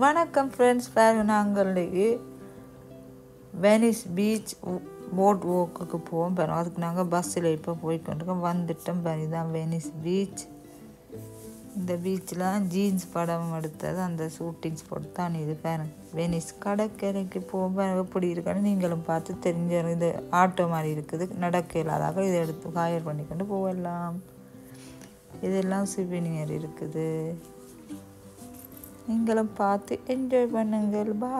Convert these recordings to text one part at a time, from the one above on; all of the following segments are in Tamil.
வணக்கம் ஃப்ரெண்ட்ஸ் பாருங்க நாங்களுக்கு வெனிஸ் பீச் போட் ஓக்குக்கு போவோம். பாருங்க அதுக்கு நாங்கள் பஸ்ஸில் இப்போ போய்க்கொண்டிருக்கோம் வந்துட்டோம் பாருங்க இதுதான் வெனிஸ் பீச் இந்த பீச்சில் ஜீன்ஸ் படம் எடுத்தது. அந்த ஷூட்டிங் ஸ்பாட் தான் இது பாருங்க. வெனிஸ் கடற்கரைக்கு போகும் பாருங்க. எப்படி இருக்கான்னு நீங்களும் பார்த்து தெரிஞ்ச இது ஆட்டோ மாதிரி இருக்குது. நடக்க இல்லாதாக இதை எடுத்து ஹாயர் பண்ணிக்கொண்டு போகலாம் இதெல்லாம் சிவினியர் இருக்குது. நீங்களும் பார்த்து என்ஜாய் பண்ணுங்கள். பா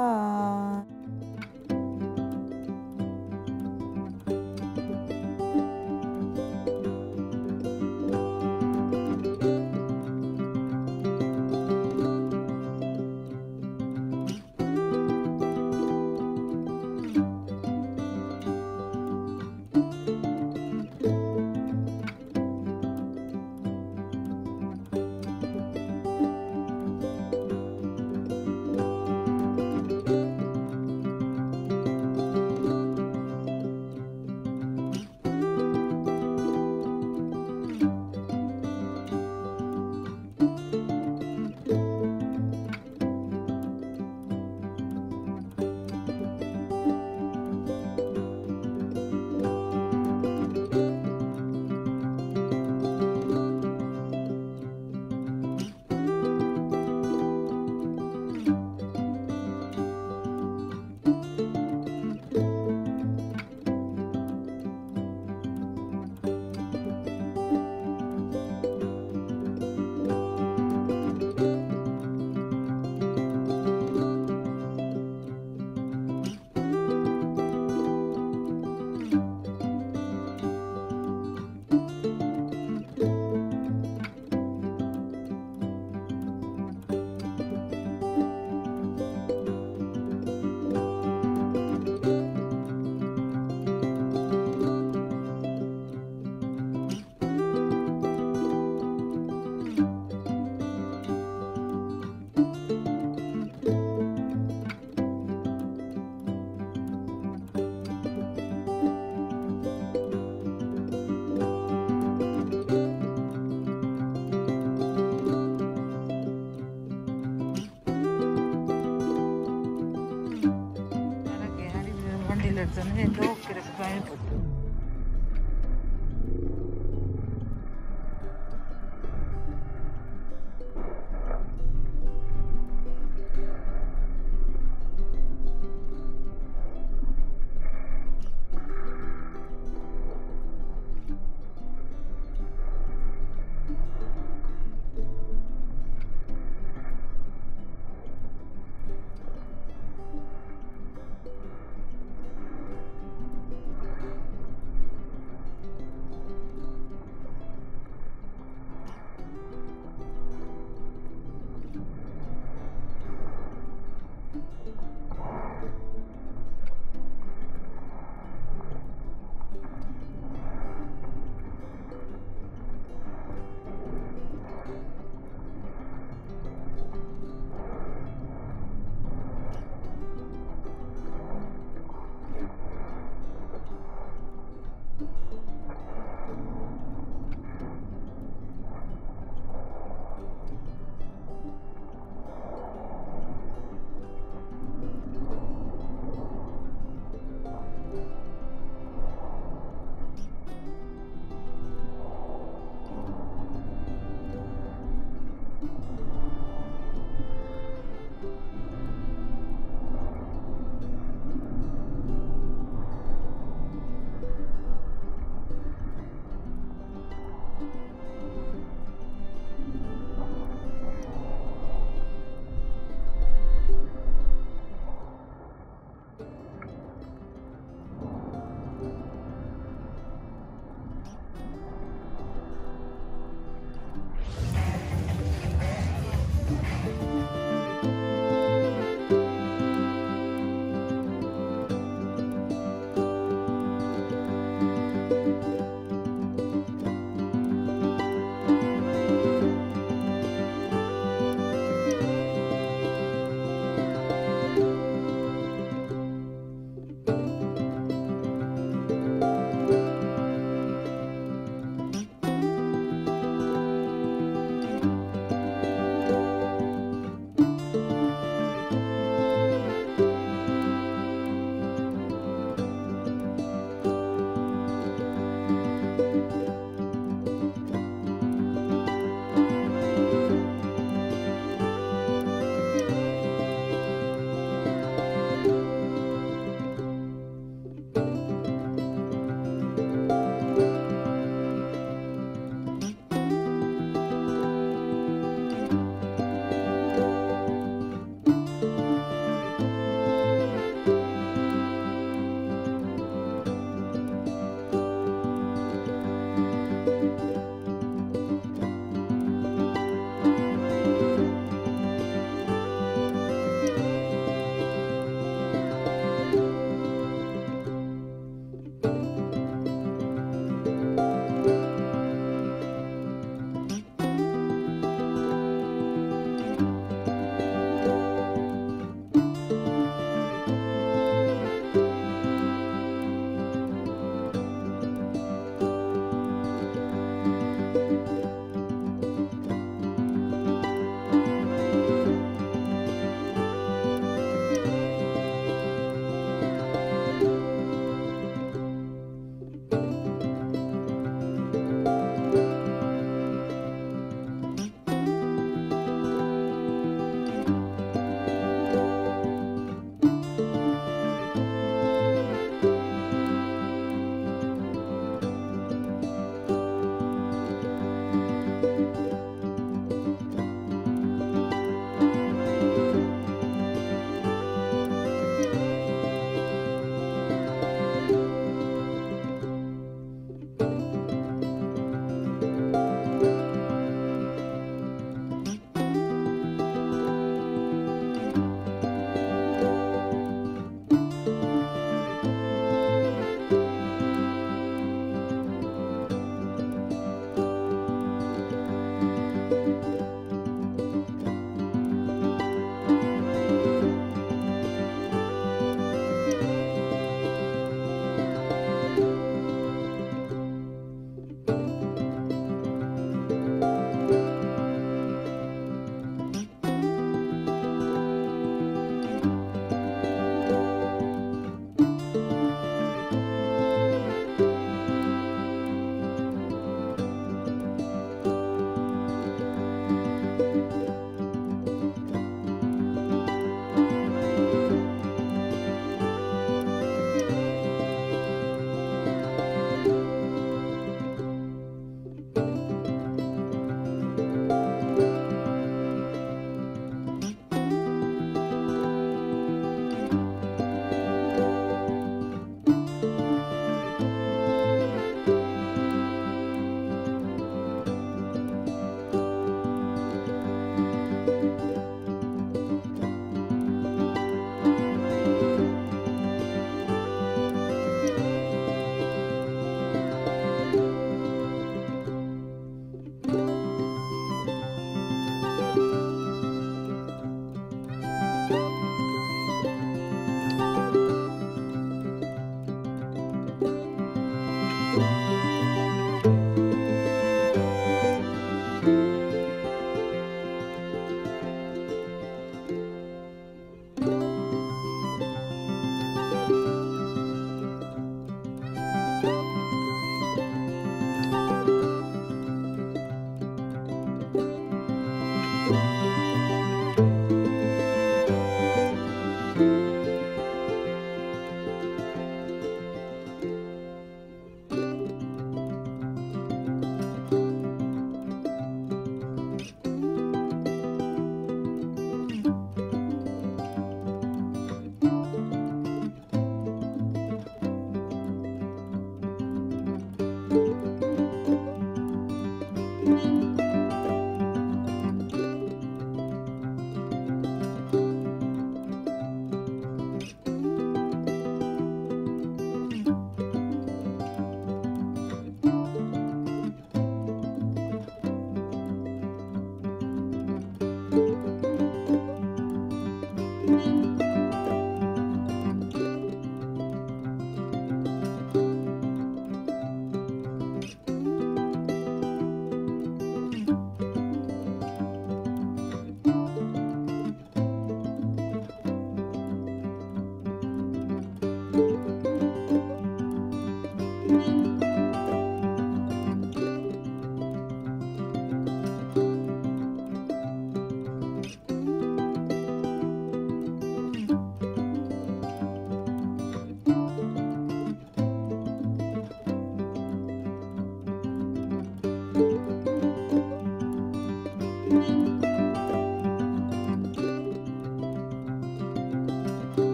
Bye.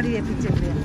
और ये पीछे पे